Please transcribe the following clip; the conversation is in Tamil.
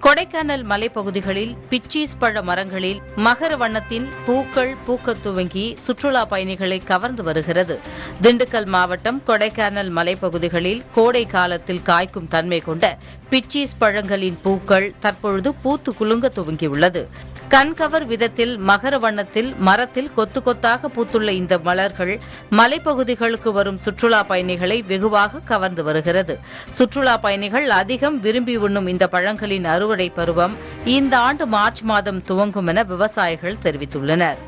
கொடைக்கானல் மலைப்பகுதிகளில் பிச்சீஸ் பழ மரங்களில் மகர வண்ணத்தின் பூக்கள் பூக்கத் துவங்கி சுற்றுலா பயணிகளை கவர்ந்து வருகிறது. திண்டுக்கல் மாவட்டம் கொடைக்கானல் மலைப்பகுதிகளில் கோடை காலத்தில் காய்க்கும் தன்மை கொண்ட பிச்சீஸ் பழங்களின் பூக்கள் தற்பொழுது பூத்து குலுங்க துவங்கியுள்ளது. கண்கவர் விதத்தில் மகர வண்ணத்தில் மரத்தில் கொத்து கொத்தாக பூத்துள்ள இந்த மலர்கள் மலைப்பகுதிகளுக்கு வரும் சுற்றுலா பயணிகளை வெகுவாக கவர்ந்து வருகிறது. சுற்றுலா பயணிகள் அதிகம் விரும்பி உண்ணும் இந்த பழங்களின் அறுவடை பருவம் இந்த ஆண்டு மார்ச் மாதம் துவங்கும் என விவசாயிகள் தெரிவித்துள்ளனர்.